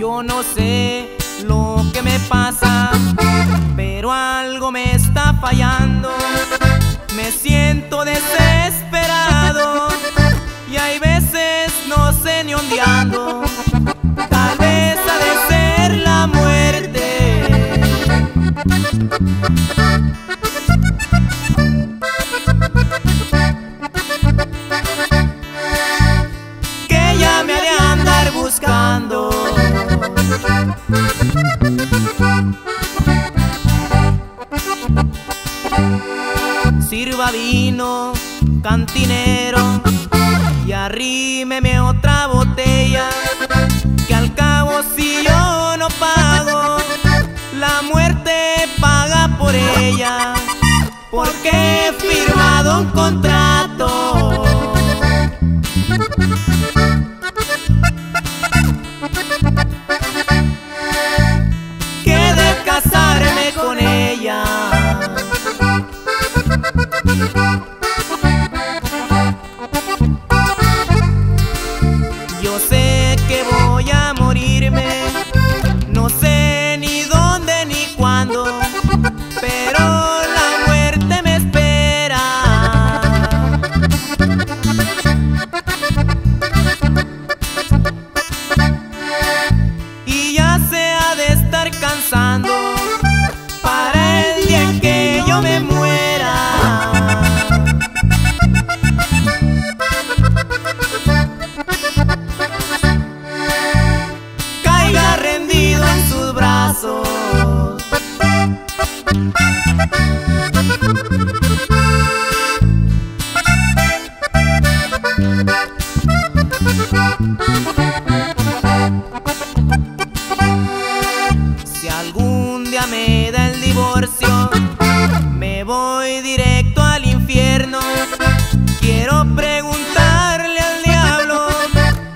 no sé lo que me pasa, pero algo me está fallando. Me siento desesperado y hay veces no sé ni ondeando. Tal vez ha de ser la muerte. Sirva vino, cantinero, y arrímeme otra botella, que al cabo si yo no pago, la muerte paga por ella, porque he firmado un contrato. Que voy a morirme, no sé Si algún día me da el divorcio, me voy directo al infierno. Quiero preguntarle al diablo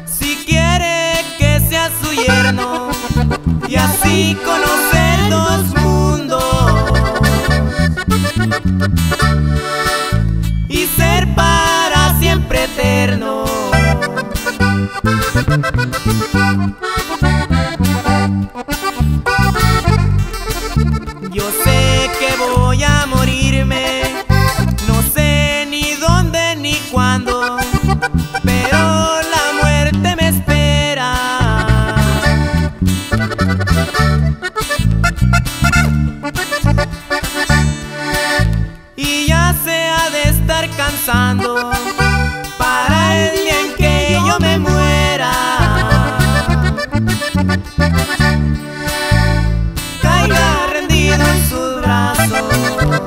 si quiere que sea su yerno y así conocer dos mundos Yo sé que voy a morirme,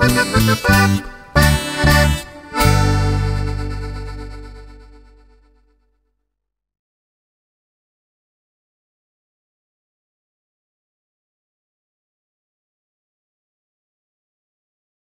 Bye.